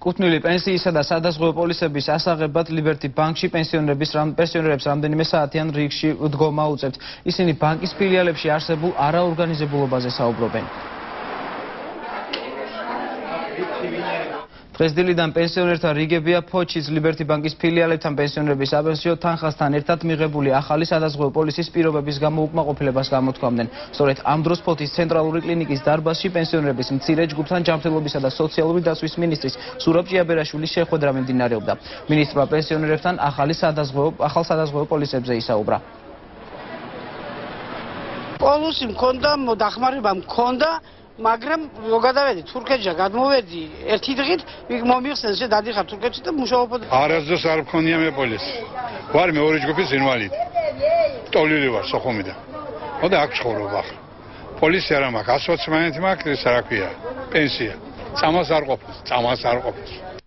კუთვნილი პენსიისა და სადაზღვევო პოლისების ასაღებად ლიბერტი ბანკში პენსიონერების რამ პენსიონერებს რამდენიმე საათიან რიგში დგომა უწევთ. ისინი ბანკის ფილიალებში არსებულ არაორგანიზებულობაზე საუბრობენ. დღეს დილიდან პენსიონერთა რიგებია ფოჩის ლიბერტი ბანკის ფილიალებთან პენსიონერების აპენსიო თანხასთან ერთად მიღებული ახალი სადაზღვევო პოლისის პირობების გამო უკმაყოფილებას გამოთქვამდნენ. სწორედ ამ დროს ფოთის ცენტრალური კლინიკის დარბაზში პენსიონერების მცირე ჯგუფთან ჯანმრთელობისა და სოციალური დაცვის მინისტრის სურაბ ჭიაბერაშვილის შეხვედრა მიმდინარეობდა. მინისტრმა პენსიონერებთან ახალი სადაზღვევო ახალ სადაზღვევო პოლისებზე ისაუბრა. პოლუსი მქონდა, დახმარება მქონდა, მაგრამ რო გადავედი თურქეთში გადმოვედი ერთი დღით იქ მომიხსენ შე დადიხარ თურქეთში და მუშაობ არასდროს არ მქონია მე პოლის ვარ მეორე ჯგუფის ინვალიდი ტოლილი ვარ სოხუმიდან. მოდი აქ ცხოვრობ ახლა. პოლისი არ მაქვს 120 მაინც მაქვს ეს რა ქვია პენსია. წამას არ ყოფნის წამას არ ყოფნის